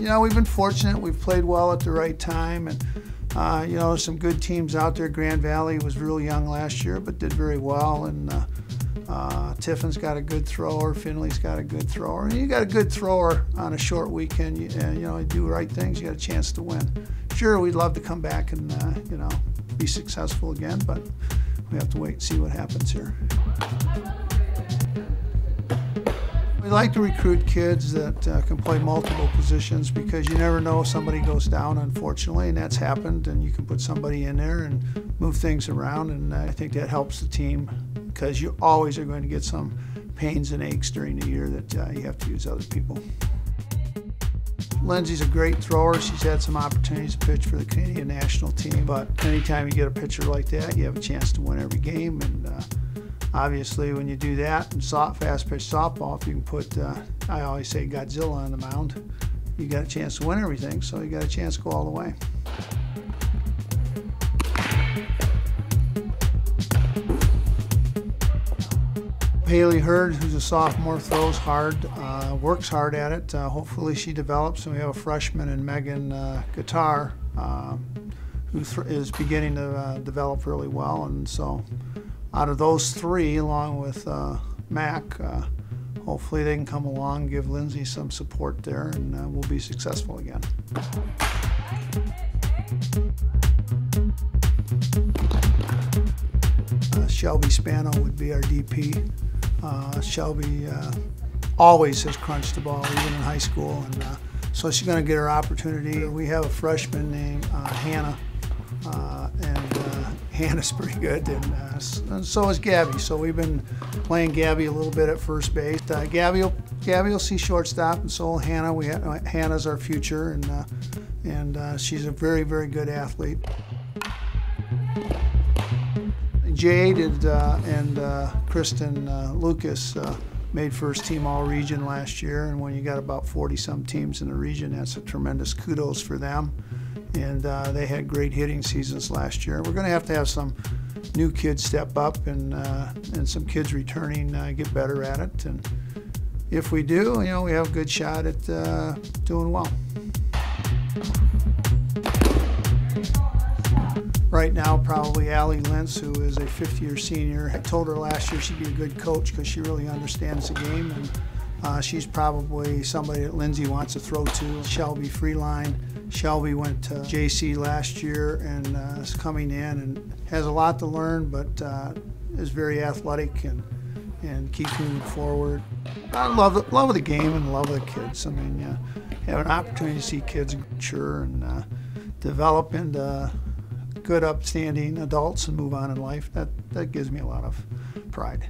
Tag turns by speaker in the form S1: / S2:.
S1: You know, we've been fortunate. We've played well at the right time, and uh, you know, some good teams out there. Grand Valley was real young last year, but did very well, and uh, uh, Tiffin's got a good thrower. Findlay's got a good thrower. And you got a good thrower on a short weekend. You, uh, you know, you do right things, you got a chance to win. Sure, we'd love to come back and uh, you know be successful again, but we have to wait and see what happens here. We like to recruit kids that uh, can play multiple positions because you never know if somebody goes down, unfortunately, and that's happened. And you can put somebody in there and move things around, and I think that helps the team because you always are going to get some pains and aches during the year that uh, you have to use other people. Lindsay's a great thrower. She's had some opportunities to pitch for the Canadian national team, but anytime you get a pitcher like that, you have a chance to win every game. And uh, obviously, when you do that and soft, fast pitch softball, if you can put, uh, I always say Godzilla on the mound, you got a chance to win everything. So you got a chance to go all the way. Haley Hurd, who's a sophomore, throws hard, uh, works hard at it. Uh, hopefully she develops. And we have a freshman in Megan uh, Guitar, um, who is beginning to uh, develop really well. And so out of those three, along with uh, Mac, uh, hopefully they can come along, give Lindsay some support there, and we'll be successful again. Shelby Spano would be our DP. Uh, Shelby uh, always has crunched the ball, even in high school, and uh, so she's going to get her opportunity. We have a freshman named uh, Hannah, uh, and uh, Hannah's pretty good, and, and, so is Gabby. So we've been playing Gabby a little bit at first base. Gabby, will, Gabby will see shortstop, and so will Hannah. We have, Hannah's our future, and and she's a very very good athlete. Jade uh, and uh, Kristen uh, Lucas uh, made first team all region last year, and when you got about 40 some teams in the region, that's a tremendous kudos for them. And uh, they had great hitting seasons last year. We're going to have to have some new kids step up and uh, and some kids returning get better at it. And if we do, you know, we have a good shot at doing well. right now probably Allie Lentz, who is a fifth-year senior. I told her last year she'd be a good coach because she really understands the game, and uh, she's probably somebody that Lindsay wants to throw to. Shelby Freeline. Shelby went to JC last year and uh, is coming in and has a lot to learn, but uh, is very athletic and and keeps moving forward. I love love of the game and love the kids. I mean, yeah, have an opportunity to see kids mature and uh, develop into good, upstanding adults and move on in life, that, that gives me a lot of pride.